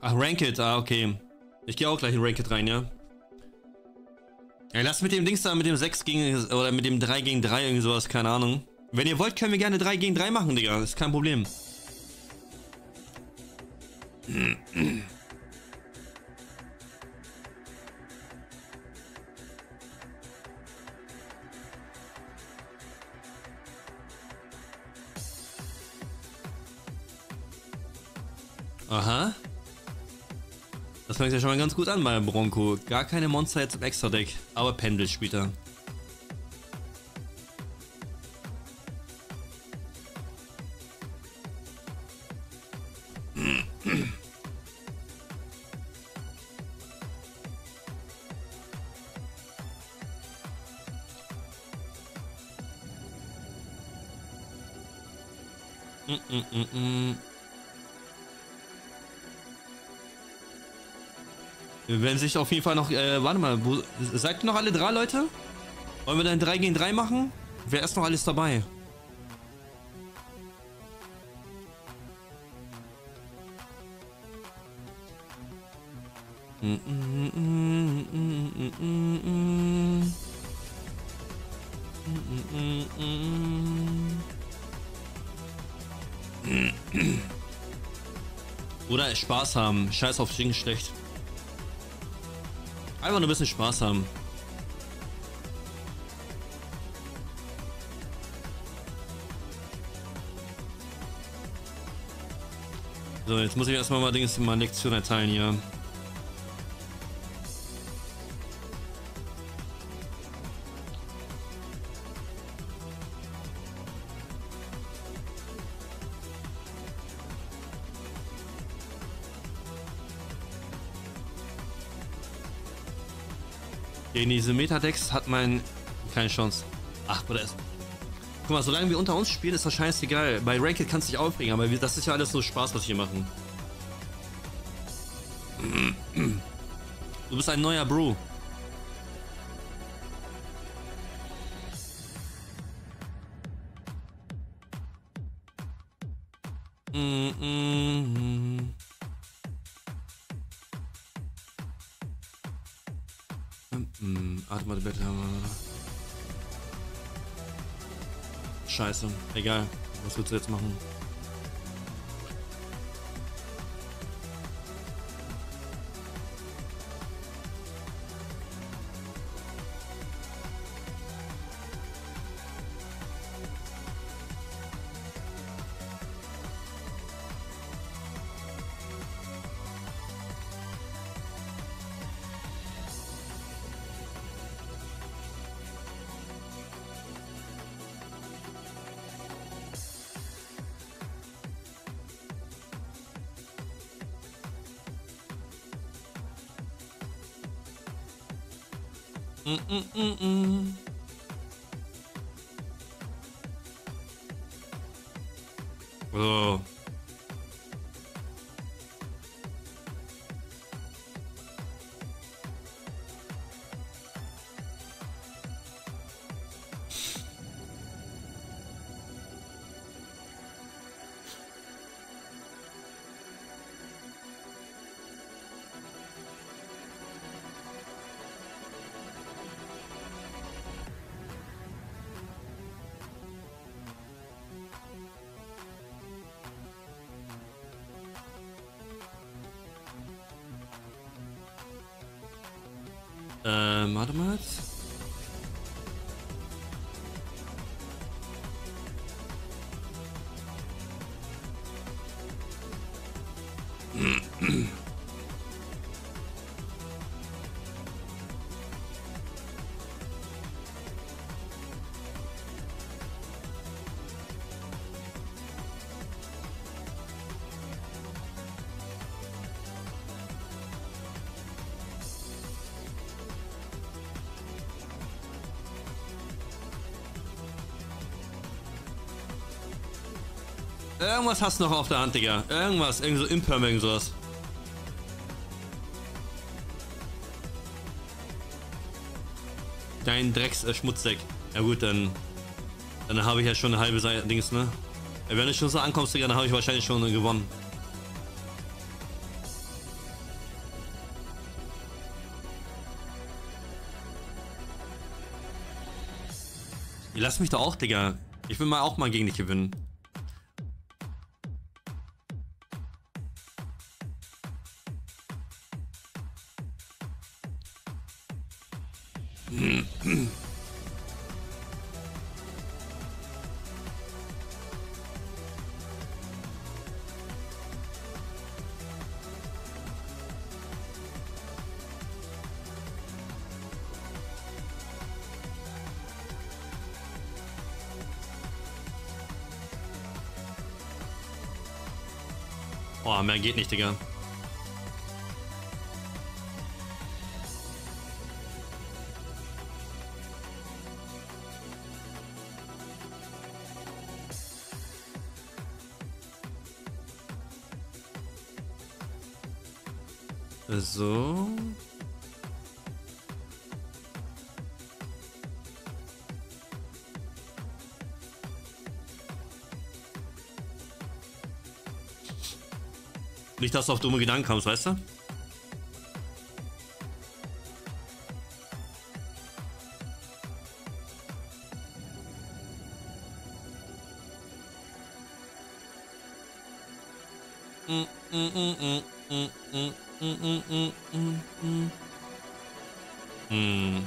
Ach, Ranked, ah, okay. Ich gehe auch gleich in Ranked rein, ja. Ja, lass mit dem Dings da, mit dem 6 gegen, oder mit dem 3 gegen 3 irgendwie sowas, keine Ahnung. Wenn ihr wollt, können wir gerne 3 gegen 3 machen, Digga. ist kein Problem. Aha. Das fängt ja schon mal ganz gut an bei Bronco. Gar keine Monster jetzt im Extra-Deck, aber Pendel spielt er. Werden sich auf jeden Fall noch, äh, warte mal, wo, seid ihr noch alle drei Leute? Wollen wir dann 3 gegen 3 machen? Wer ist noch alles dabei? Oder Spaß haben. Scheiß auf Ding schlecht. Einfach nur ein bisschen Spaß haben. So, jetzt muss ich erstmal mal Dings mal Lektion erteilen hier. Gegen diese Metadecks hat man keine Chance. Ach, oder ist. Guck mal, solange wir unter uns spielen, ist das scheißegal. Bei Ranked kannst du dich aufregen, aber das ist ja alles so Spaß, was wir machen. Du bist ein neuer Bro. Egal. Was willst du jetzt machen? Mm -mm Ähm, warte mal. Irgendwas hast du noch auf der Hand, Digga. Irgendwas. irgendwie so Imperm, irgend sowas. Dein Drecks-Schmutzdeck. Ja gut, dann... Dann habe ich ja schon eine halbe Seite, Dings, ne? Wenn du schon so ankommst, Digga, dann habe ich wahrscheinlich schon äh, gewonnen. Lass mich doch auch, Digga. Ich will mal auch mal gegen dich gewinnen. Boah, mehr geht nicht, Digga. So. Nicht, dass du auf dumme Gedanken kommst, weißt du? Mm,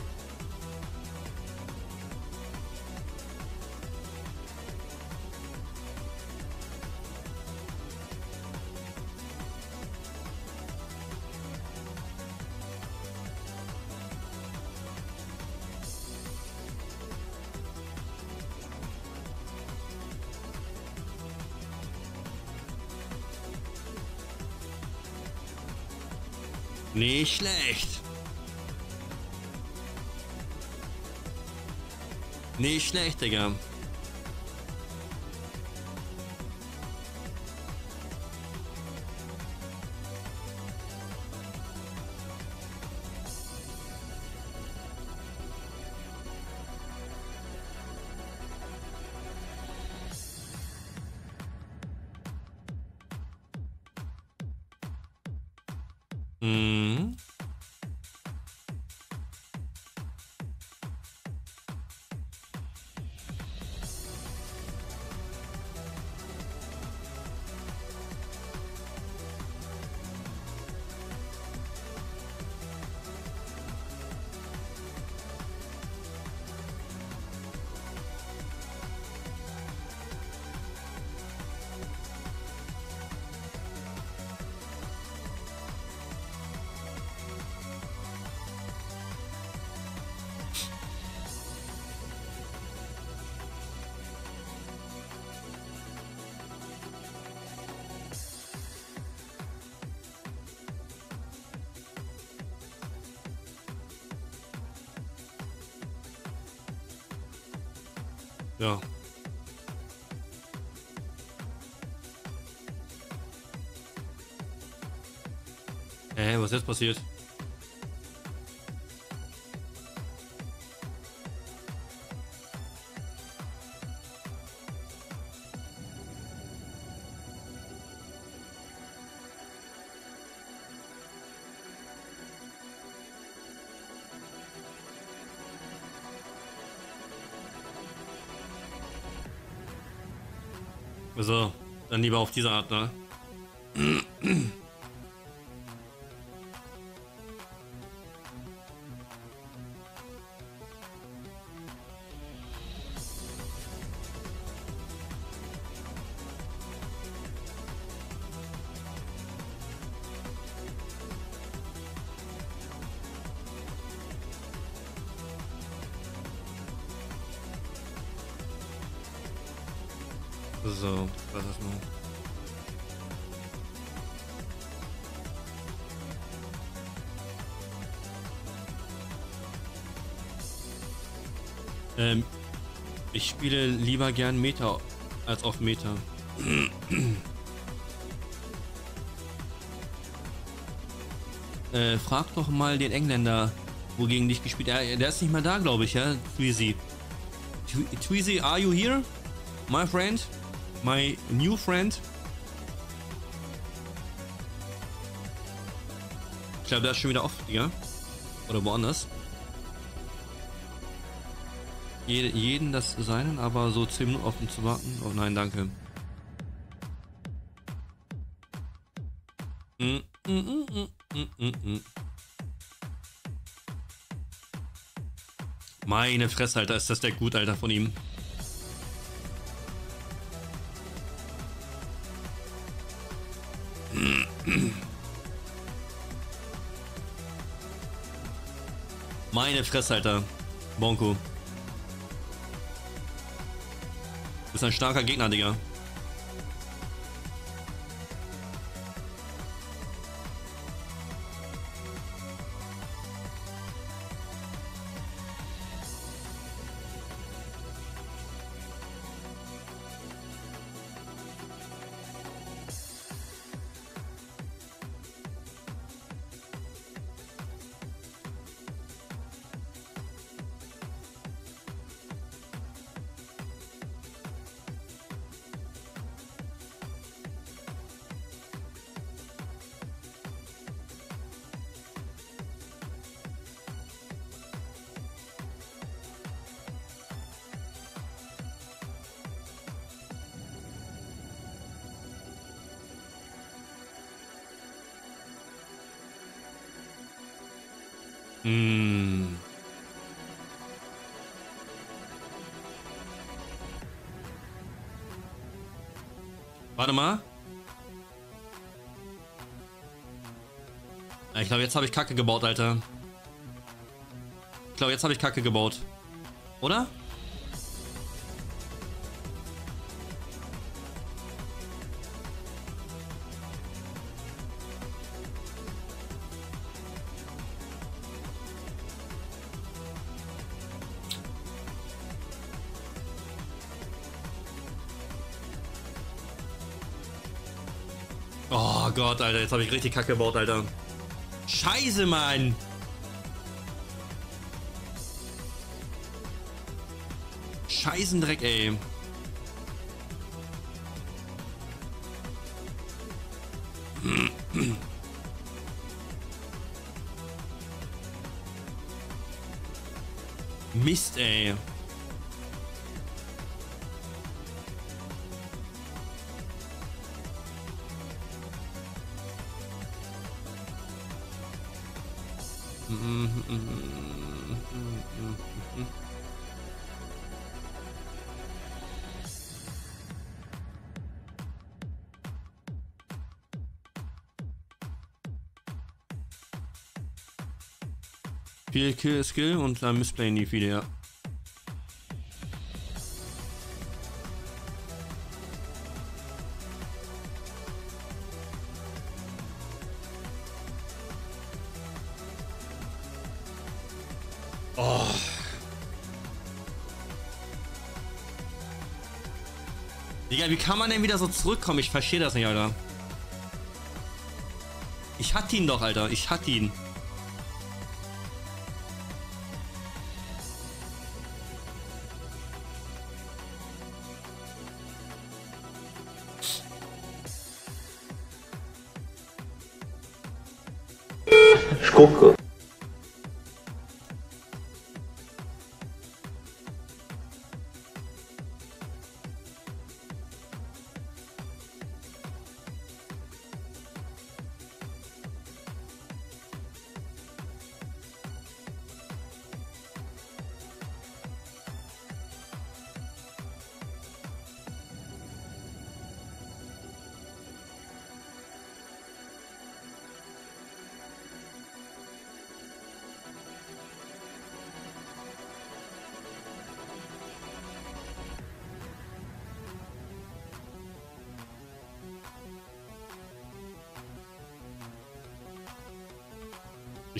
Nicht schlecht. Nicht schlecht, Digga. 嗯。Ja. Hä, was ist jetzt passiert? Also, dann lieber auf diese Art, ne? So, was ist nun? Ähm, ich spiele lieber gern Meta als auf Meta. Äh, frag doch mal den Engländer, wogegen dich gespielt hat. Der ist nicht mehr da, glaube ich, ja? Tweezy. Tweezy, are you here? My friend? My new friend? Ich glaube, der ist schon wieder off, Digga. Oder woanders. Jede, jeden das seinen, aber so 10 Minuten ihn zu warten. Oh nein, danke. Mm, mm, mm. Meine Fresse, Alter, ist das der gut, Alter, von ihm. Meine Fresse, Alter. Bonko. Bist ein starker Gegner, Digga. Hm. Warte mal. Ich glaube, jetzt habe ich Kacke gebaut, Alter. Ich glaube, jetzt habe ich Kacke gebaut. Oder? Oh Gott, Alter, jetzt habe ich richtig Kacke gebaut, Alter. Scheiße, Mann. Scheißendreck, ey. Mist, ey. Viel Kill Skill und dann Missplay nie viele, Oh. Digga, wie kann man denn wieder so zurückkommen? Ich verstehe das nicht, Alter. Ich hatte ihn doch, Alter. Ich hatte ihn. Ich gucke.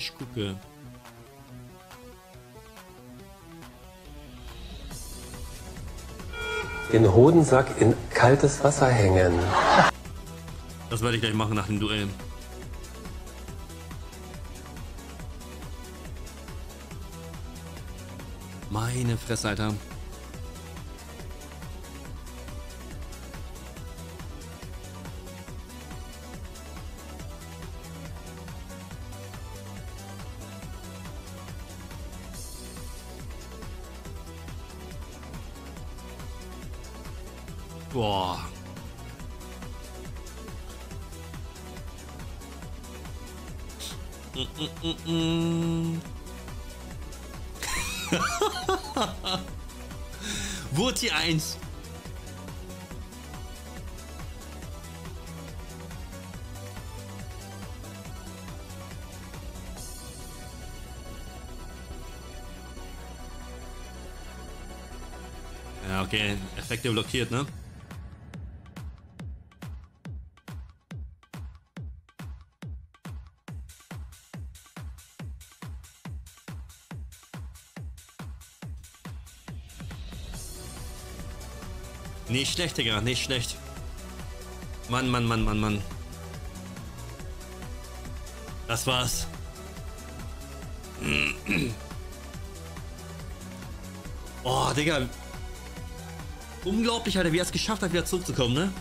Ich gucke. den Hodensack in kaltes Wasser hängen. Das werde ich gleich machen nach dem Duell. Meine Fresse, Alter. Wurti 1. Ja, okay. Effekte blockiert, ne? Nicht schlecht, Digga, nicht schlecht. Mann, Mann, Mann, Mann, Mann. Das war's. Oh, Digga. Unglaublich, Alter, wie er es geschafft hat, wieder zurückzukommen, ne?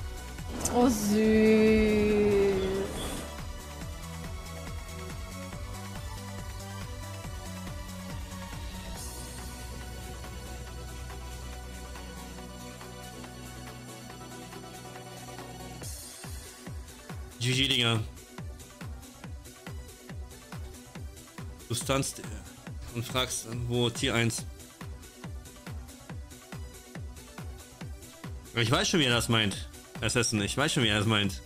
Oh, süß. GG, Digga. Du stunst und fragst, wo Tier 1. Ich weiß schon, wie er das meint. Assassin, ich weiß schon, wie er das meint.